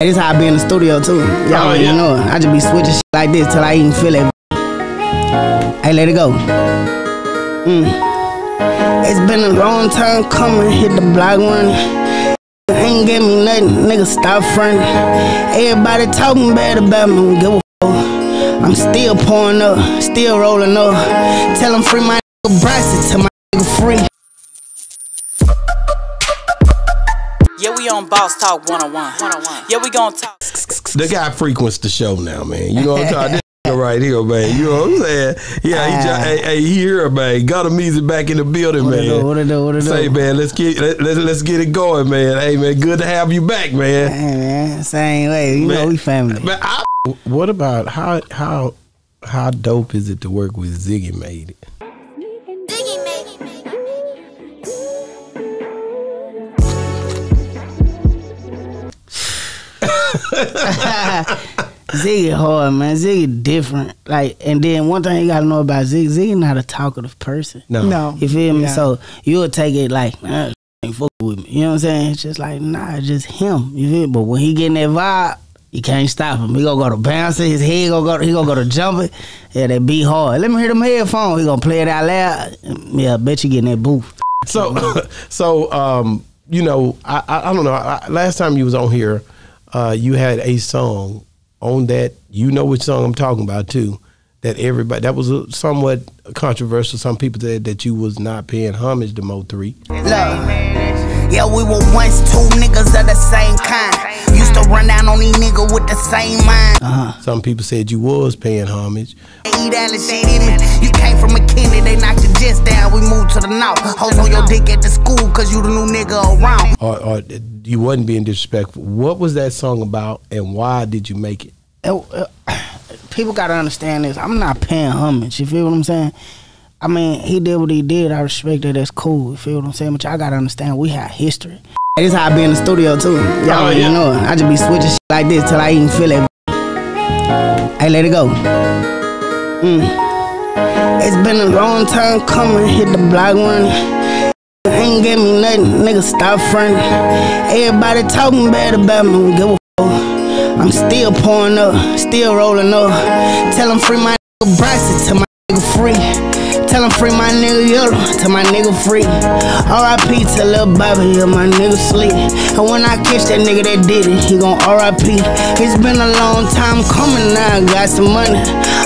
This how I be in the studio too. Y'all Oh, already yeah. know it. I just be switching shit like this till I even feel it. Hey, let it go. Mm. It's been a long time coming, hit the block one. Ain't give me nothing, nigga, stop fronting. Everybody talking bad about me, give a fuck. I'm still pouring up, still rolling up. Tell them free my nigga Bryson, tell my nigga free. We on Boss Talk 101. Yeah, we gonna talk. The guy frequents the show now, man. You know what I'm talking This nigga right here, man. You know what I'm saying? Yeah, he just, hey, hey, he here, man. Got a music back in the building, What it man. do, what it do, what it do? Say, man, let's get let, let, let's get it going, man. Hey, man, good to have you back, man. Hey man, same way. You know we family. Man, I, what about how how how dope is it to work with Ziggy Made it? Ziggy hard, man. Ziggy different. Like, and then one thing you gotta know about Ziggy, Ziggy not a talkative person. No. No. You feel me? Yeah. So you'll take it like, nah, ain't fuck with me. You know what I'm saying? It's just like, nah, just him. You feel me? But when he getting that vibe, you can't stop him. He gonna go to bouncing, his head gonna go. He gonna go to jumping. Yeah, that beat hard. Let me hear them headphones. He gonna play it out loud. Yeah, I bet you get in that booth. So so um you know I I, I don't know. I, last time you was on here, uh, you had a song on that. You know which song I'm talking about too. That everybody that was a, somewhat controversial. Some people said that you was not paying homage to Mo three. Look, yeah, we were once two niggas of the same kind. Used to run down on these niggas with the same mind. Uh-huh. Some people said you was paying homage. Eat to the north. Hoes on your dick at the school, cause you the new nigga around. Or, or you wasn't being disrespectful. What was that song about, and why did you make it? Uh, People gotta understand this. I'm not paying homage. You feel what I'm saying? I mean, he did what he did. I respect it. That's cool. You feel what I'm saying? But y'all gotta understand, we have history. This how I be in the studio too. Y'all Oh, already yeah. know it. I just be switching shit like this till I even feel it. Hey, let it go. Mm. It's been a long time coming, hit the block running. Ain't give me nothing, nigga, stop fronting. Everybody talking bad about me, give a fuck. I'm still pouring up, still rolling up. Tell 'em free my nigga Bryson, tell my nigga free. Tell 'em free my nigga Yellow, tell my nigga free. R.I.P. to Lil Bobby, yeah, my nigga sleep. And when I catch that nigga that did it, he gon' R.I.P. It's been a long time coming now, I got some money.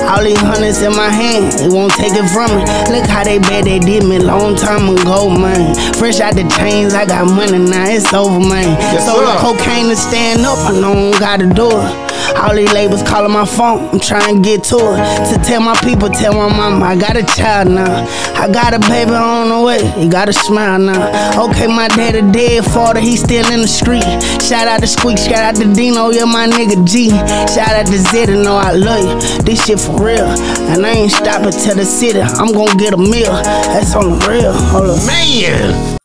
All these hundreds in my hand, it won't take it from me. Look how they bad they did me long time ago, man. Fresh out the chains, I got money now, it's over, man. Yes, so sir. cocaine to stand up, I don't gotta do it. All these labels calling my phone, I'm trying to get to it. To tell my people, tell my mama, I got a child now. I got a baby on the way, he gotta smile now. Okay, my daddy dead, father, he still in the street. Shout out to Squeak, shout out to Dino, yeah, my nigga G. Shout out to Zeta, know I love you. This shit for real. And I ain't stopping till the city, I'm gonna get a meal. That's on the real. Hold up. Man,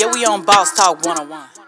Yeah, we on Boss Talk 101.